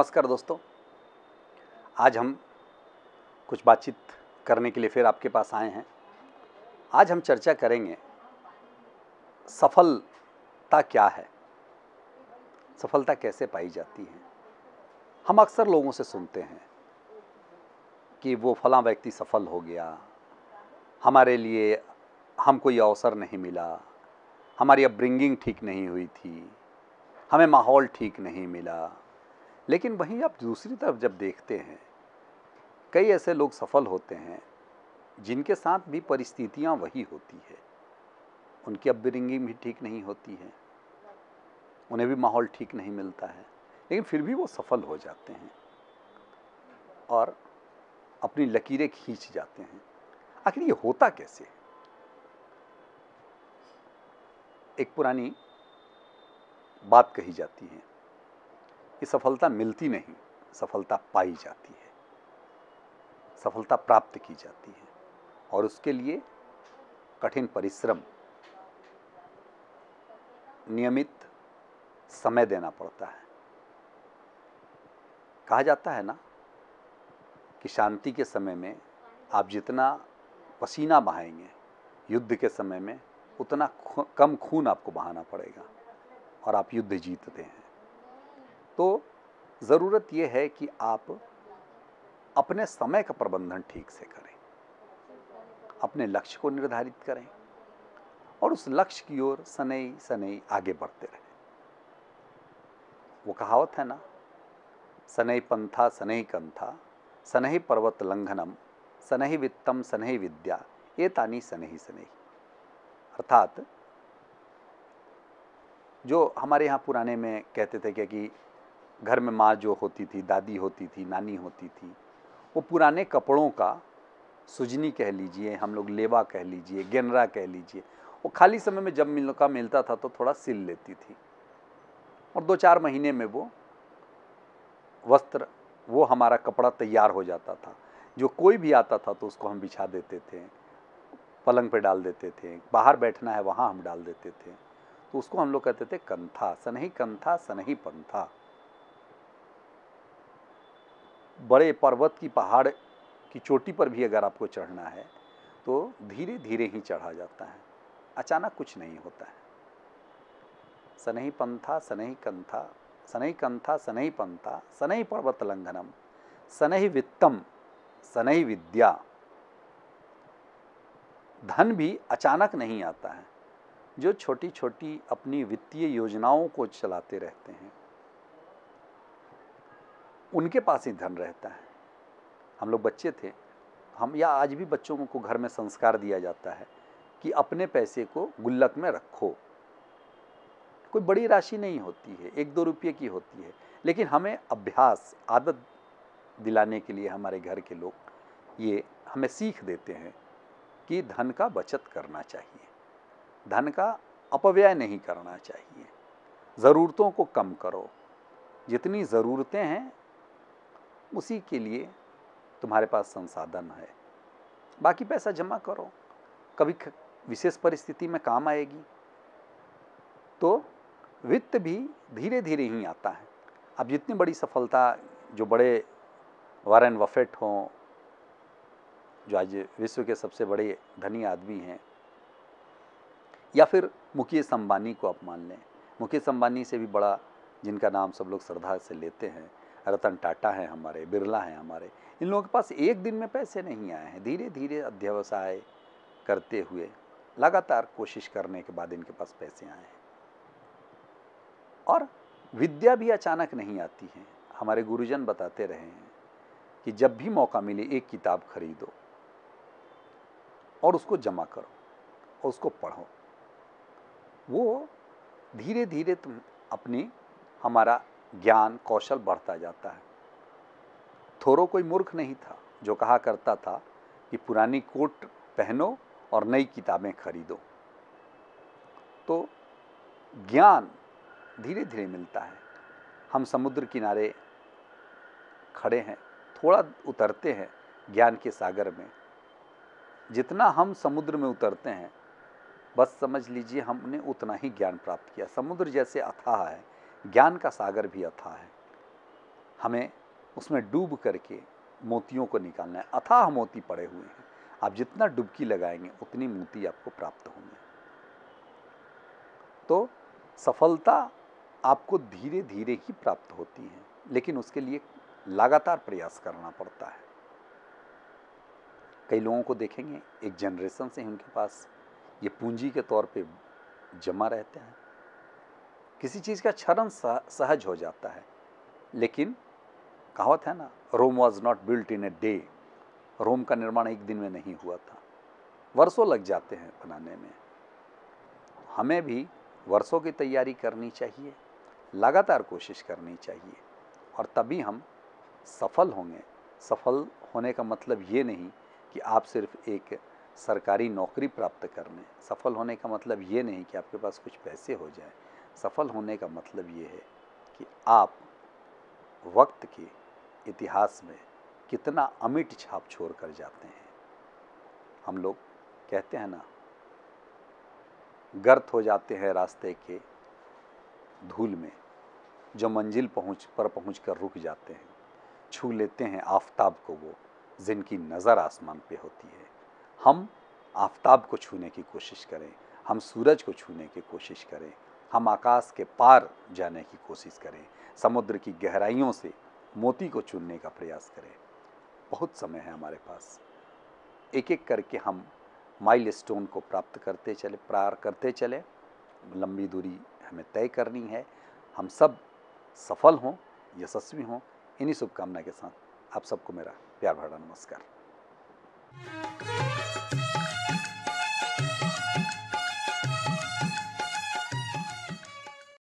नमस्कार दोस्तों। आज हम कुछ बातचीत करने के लिए फिर आपके पास आए हैं। आज हम चर्चा करेंगे, सफलता क्या है? सफलता कैसे पाई जाती है? हम अक्सर लोगों से सुनते हैं कि वो फला व्यक्ति सफल हो गया, हमारे लिए हमको ये अवसर नहीं मिला, हमारी अपब्रिंगिंग ठीक नहीं हुई थी, हमें माहौल ठीक नहीं मिला। लेकिन वहीं आप दूसरी तरफ़ जब देखते हैं, कई ऐसे लोग सफल होते हैं, जिनके साथ भी परिस्थितियाँ वही होती है। उनकी अपब्रिंगिंग भी ठीक नहीं होती है। उन्हें भी माहौल ठीक नहीं मिलता है। लेकिन फिर भी वो सफल हो जाते हैं और अपनी लकीरें खींच जाते हैं। आखिर ये होता कैसे एक पुरानी बात कही जाती है। कि सफलता मिलती नहीं सफलता पाई जाती है। सफलता प्राप्त की जाती है। और उसके लिए कठिन परिश्रम नियमित समय देना पड़ता है। कहा जाता है ना कि शांति के समय में आप जितना पसीना बहाएँगे युद्ध के समय में उतना खु, कम खून आपको बहाना पड़ेगा और आप युद्ध जीतते हैं। तो ज़रूरत यह है कि आप अपने समय का प्रबंधन ठीक से करें, अपने लक्ष्य को निर्धारित करें और उस लक्ष्य की ओर सनई सनई आगे बढ़ते रहें। वो कहावत है ना, सनई पंथा सनई कंथा सनही पर्वत लंघनम सनही वित्तम सनही विद्या, ये तानी सनही सनही अर्थात जो हमारे यहाँ पुराने में कहते थे क्या कि घर में माँ जो होती थी, दादी होती थी, नानी होती थी, वो पुराने कपड़ों का सुजनी कह लीजिए, हम लोग लेवा कह लीजिए गेनरा कह लीजिए, वो खाली समय में जब मिल, का मिलता था तो थोड़ा सिल लेती थी। और दो चार महीने में वो वस्त्र, वो हमारा कपड़ा तैयार हो जाता था। जो कोई भी आता था तो उसको हम बिछा देते थे, पलंग पे डाल देते थे, बाहर बैठना है वहाँ हम डाल देते थे। तो उसको हम लोग कहते थे कंथा, सनही कंथा, सनही पंथा। बड़े पर्वत की पहाड़ की चोटी पर भी अगर आपको चढ़ना है तो धीरे धीरे ही चढ़ा जाता है। अचानक कुछ नहीं होता है। सनही पंथा सनही कंथा सनही कंथा सनही पंथा सनही पर्वत लंघनम सनही वित्तम सनही विद्या। धन भी अचानक नहीं आता है। जो छोटी छोटी अपनी वित्तीय योजनाओं को चलाते रहते हैं उनके पास ही धन रहता है। हम लोग बच्चे थे। हम या आज भी बच्चों को घर में संस्कार दिया जाता है कि अपने पैसे को गुल्लक में रखो। कोई बड़ी राशि नहीं होती है, एक दो रुपये की होती है। लेकिन हमें अभ्यास, आदत दिलाने के लिए हमारे घर के लोग ये हमें सीख देते हैं कि धन का बचत करना चाहिए। धन का अपव्यय नहीं करना चाहिए। ज़रूरतों को कम करो। जितनी ज़रूरतें हैं उसी के लिए तुम्हारे पास संसाधन है। बाकी पैसा जमा करो। कभी विशेष परिस्थिति में काम आएगी। तो वित्त भी धीरे धीरे ही आता है। अब जितनी बड़ी सफलता जो बड़े वारेन वफेट हों, जो आज विश्व के सबसे बड़े धनी आदमी हैं, या फिर मुकेश अम्बानी को आप मान लें। मुकेश अम्बानी से भी बड़ा, जिनका नाम सब लोग श्रद्धा से लेते हैं रतन टाटा हैं हमारे, बिरला हैं हमारे। इन लोगों के पास एक दिन में पैसे नहीं आए हैं। धीरे धीरे अध्यवसाय करते हुए लगातार कोशिश करने के बाद इनके पास पैसे आए हैं। और विद्या भी अचानक नहीं आती है। हमारे गुरुजन बताते रहे हैं कि जब भी मौका मिले, एक किताब खरीदो और उसको जमा करो और उसको पढ़ो। वो धीरे धीरे तुम अपनी हमारा ज्ञान, कौशल बढ़ता जाता है। थोरो कोई मूर्ख नहीं था जो कहा करता था कि पुरानी कोट पहनो और नई किताबें खरीदो। तो ज्ञान धीरे धीरे मिलता है। हम समुद्र किनारे खड़े हैं, थोड़ा उतरते हैं ज्ञान के सागर में। जितना हम समुद्र में उतरते हैं, बस समझ लीजिए हमने उतना ही ज्ञान प्राप्त किया। समुद्र जैसे अथाह है ज्ञान का सागर भी अथाह है। हमें उसमें डूब करके मोतियों को निकालना है। अथाह मोती पड़े हुए हैं। आप जितना डुबकी लगाएँगे, उतनी मोती आपको प्राप्त होंगे। तो सफलता आपको धीरे धीरे ही प्राप्त होती है, लेकिन उसके लिए लगातार प्रयास करना पड़ता है। कई लोगों को देखेंगे, एक जनरेशन से उनके पास। ये पूंजी के तौर पे जमा रहते हैं। किसी चीज़ का क्षरण सहज हो जाता है। लेकिन कहावत है ना, Rome was not built in a day Rome का निर्माण एक दिन में नहीं हुआ था। वर्षों लग जाते हैं बनाने में। हमें भी वर्षों की तैयारी करनी चाहिए, लगातार कोशिश करनी चाहिए, और तभी हम सफल होंगे। सफल होने का मतलब ये नहीं कि आप सिर्फ़ एक सरकारी नौकरी प्राप्त कर लें। सफल होने का मतलब ये नहीं कि आपके पास कुछ पैसे हो जाए। सफल होने का मतलब ये है कि आप वक्त के इतिहास में कितना अमिट छाप छोड़ कर जाते हैं। हम लोग कहते हैं ना, गर्त हो जाते हैं रास्ते के धूल में, जो मंजिल पहुँच, पर पहुँच कर रुक जाते हैं। छू लेते हैं आफताब को वो जिनकी नज़र आसमान पे होती है। हम आफताब को छूने की कोशिश करें, हम सूरज को छूने की कोशिश करें हम आकाश के पार जाने की कोशिश करें, समुद्र की गहराइयों से मोती को चुनने का प्रयास करें। बहुत समय है हमारे पास। एक एक करके हम माइल स्टोन को प्राप्त करते चले प्रार करते चले। लंबी दूरी हमें तय करनी है। हम सब सफल हों, यशस्वी हों, इन्हीं शुभकामना के साथ आप सबको मेरा प्यार भरा नमस्कार।